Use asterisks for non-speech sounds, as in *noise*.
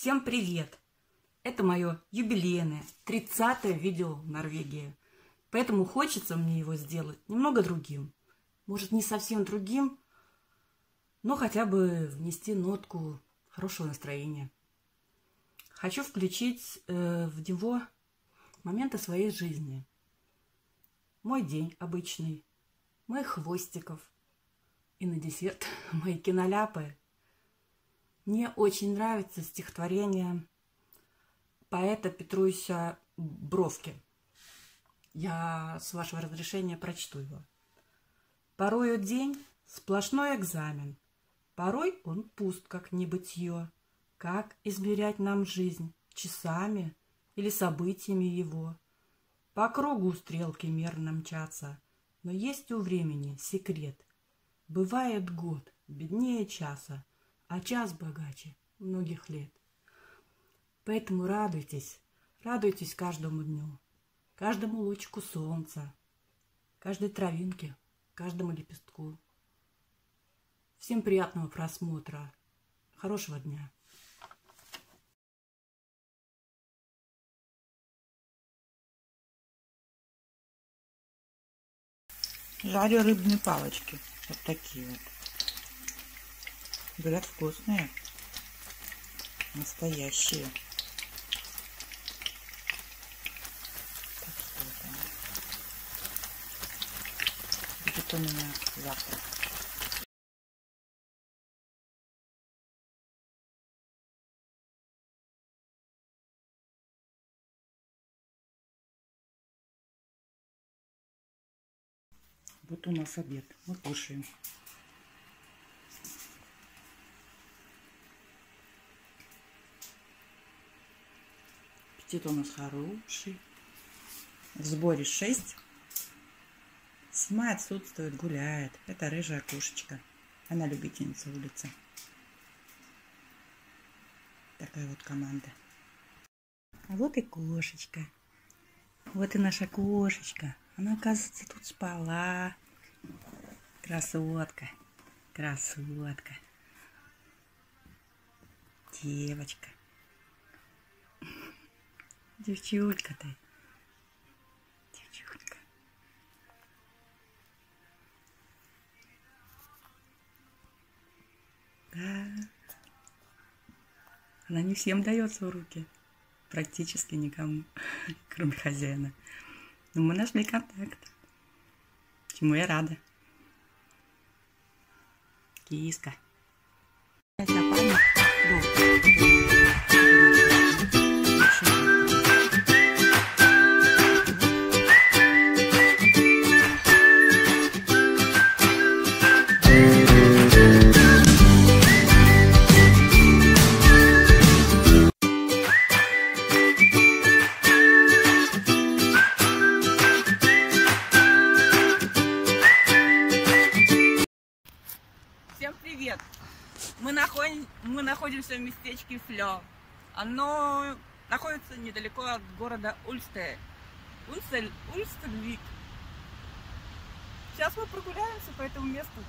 Всем привет! Это мое юбилейное 30-е видео в Норвегии. Поэтому хочется мне его сделать немного другим. Может, не совсем другим, но хотя бы внести нотку хорошего настроения. Хочу включить э, в него моменты своей жизни. Мой день обычный, моих хвостиков. И на десерт *laughs* мои киноляпы – мне очень нравится стихотворение поэта Петруся Бровки. Я, с вашего разрешения, прочту его. Порою день – сплошной экзамен, Порой он пуст, как небытье. Как измерять нам жизнь? Часами или событиями его? По кругу стрелки мерно мчатся, Но есть у времени секрет. Бывает год беднее часа, а час богаче многих лет. Поэтому радуйтесь, радуйтесь каждому дню, каждому лучику солнца, каждой травинке, каждому лепестку. Всем приятного просмотра, хорошего дня. Жарю рыбные палочки. Вот такие вот. Говорят, вкусные. Настоящие. Так что они. Будет у меня завтрак. Вот у нас обед. Мы кушаем. Аппетит у нас хороший. В сборе 6. Седьмая отсутствует, гуляет. Это рыжая кошечка. Она любительница улицы. Такая вот команда. А вот и кошечка. Вот и наша кошечка. Она, оказывается, тут спала. Красотка. Красотка. Девочка. Девчулька ты. Девчулька. Да. Она не всем дается в руки. Практически никому, *laughs* кроме хозяина. Но мы нашли контакт. Чему я рада. Киска. Мы, находим, мы находимся в местечке Флё. Оно находится недалеко от города Ульсте. Ульстель, Ульстельвик. Сейчас мы прогуляемся по этому месту.